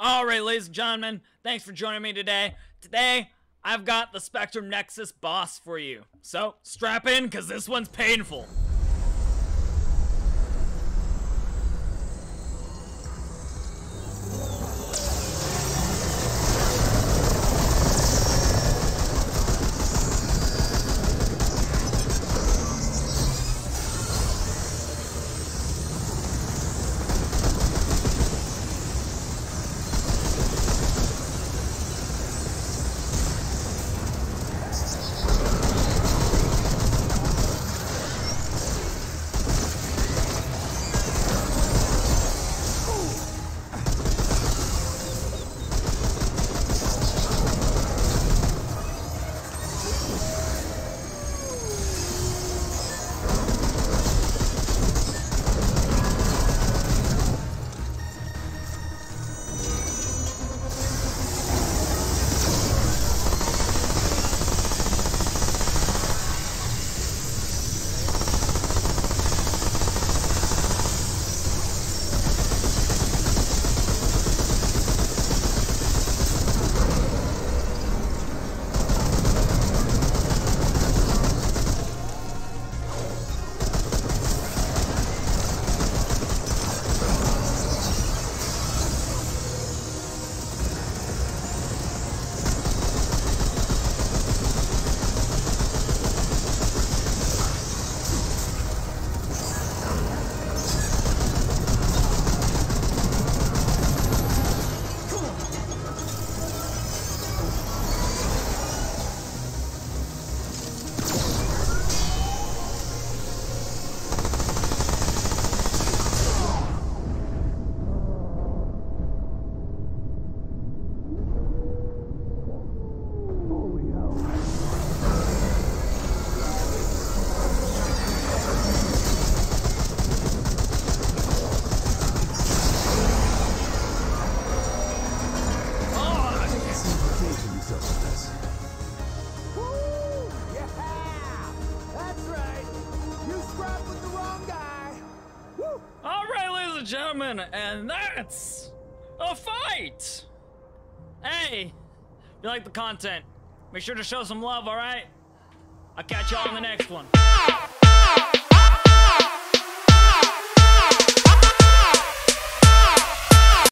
All right, ladies and gentlemen, thanks for joining me today. Today, I've got the Spectrum Nexus boss for you. So, strap in, because this one's painful. Gentlemen, and that's a fight. Hey, if you like the content, make sure to show some love, all right? I'll catch y'all in the next one.